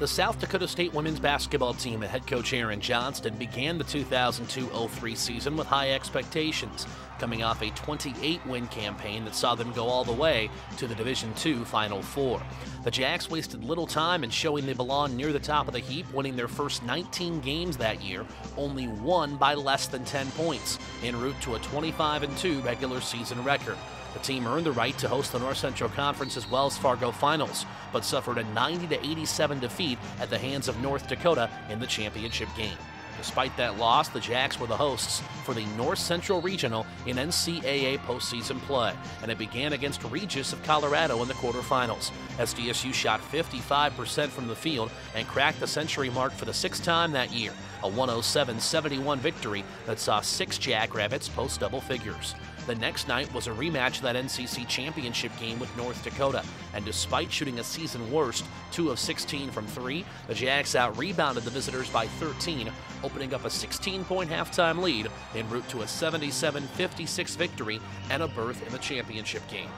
The South Dakota State women's basketball team and head coach Aaron Johnston began the 2002-03 season with high expectations, coming off a 28-win campaign that saw them go all the way to the Division II Final Four. The Jacks wasted little time in showing they belong near the top of the heap, winning their first 19 games that year, only one by less than 10 points, en route to a 25-2 regular season record. The team earned the right to host the North Central Conference's Wells Fargo Finals, but suffered a 90 87 defeat at the hands of North Dakota in the championship game. Despite that loss, the Jacks were the hosts for the North Central Regional in NCAA postseason play, and it began against Regis of Colorado in the quarterfinals. SDSU shot 55% from the field and cracked the century mark for the sixth time that year, a 107 71 victory that saw six Jackrabbits post double figures. The next night was a rematch of that NCC championship game with North Dakota, and despite shooting a season worst, 2 of 16 from 3, the Jacks out rebounded the visitors by 13, opening up a 16 point halftime lead en route to a 77 56 victory and a berth in the championship game.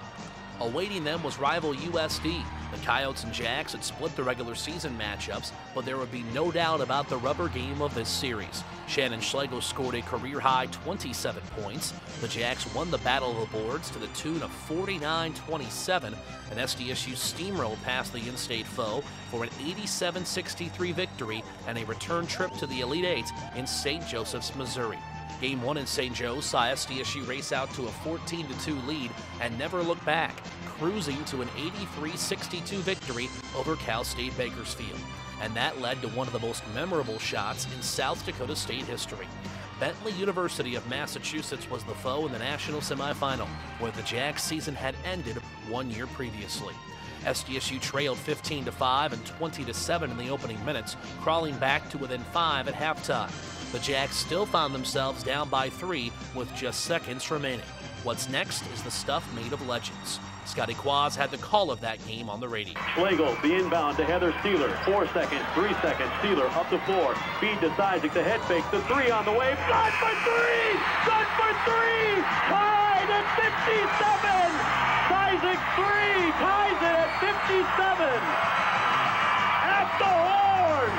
Awaiting them was rival USD. The Coyotes and Jacks had split the regular season matchups, but there would be no doubt about the rubber game of this series. Shannon Schlegel scored a career high 27 points. The Jacks won the Battle of the Boards to the tune of 49 27, and SDSU steamrolled past the in state foe for an 87 63 victory and a return trip to the Elite Eight in St. Joseph's, Missouri. Game one in St. Joe saw SDSU race out to a 14 2 lead and never look back, cruising to an 83 62 victory over Cal State Bakersfield. And that led to one of the most memorable shots in South Dakota State history. Bentley University of Massachusetts was the foe in the national semifinal, where the Jacks season had ended one year previously. SDSU trailed 15 to 5 and 20 to 7 in the opening minutes, crawling back to within 5 at halftime. The Jacks still found themselves down by 3 with just seconds remaining. What's next is the stuff made of legends. Scotty Quaz had the call of that game on the radio. Schlegel, the inbound to Heather Steeler. Four seconds, three seconds. Steeler up to four. Feed to Isaac, the head fake. The three on the way. Good for three! Good for three! Tied at 57! Isaac three ties it at 57. At the horn.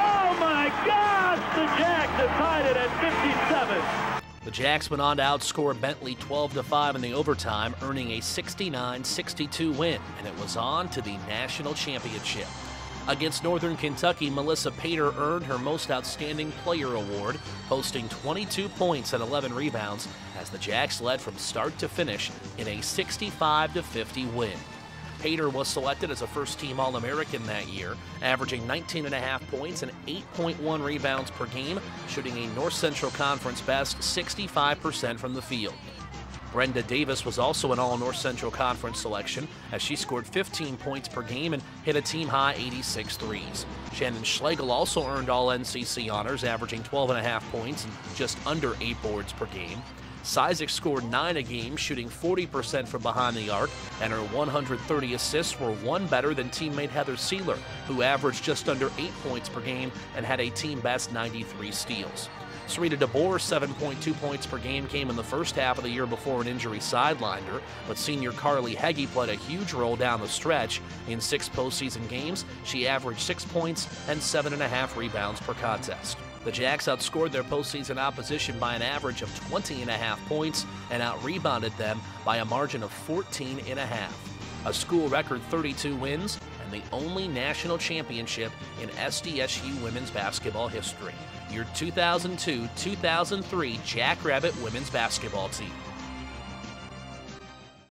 Oh my gosh, the Jacks have tied it at 57. The Jacks went on to outscore Bentley 12 5 in the overtime, earning a 69 62 win, and it was on to the national championship. Against Northern Kentucky, Melissa Pater earned her Most Outstanding Player award, posting 22 points and 11 rebounds as the Jacks led from start to finish in a 65 50 win. Pater was selected as a first team All American that year, averaging 19.5 points and 8.1 rebounds per game, shooting a North Central Conference best 65% from the field. Brenda Davis was also an All North Central Conference selection as she scored 15 points per game and hit a team high 86 threes. Shannon Schlegel also earned All NCC honors, averaging 12.5 points and just under 8 boards per game. Sizek scored 9 a game, shooting 40% from behind the arc, and her 130 assists were one better than teammate Heather Sealer, who averaged just under 8 points per game and had a team best 93 steals. Sarita DeBoer, 7.2 points per game, came in the first half of the year before an injury sidelined her, but senior Carly Heggie played a huge role down the stretch. In six postseason games, she averaged six points and seven and a half rebounds per contest. The Jacks outscored their postseason opposition by an average of 20 and a half points and out-rebounded them by a margin of 14 and a half. A school record 32 wins and the only national championship in SDSU women's basketball history your 2002 2003 Jackrabbit women's basketball team.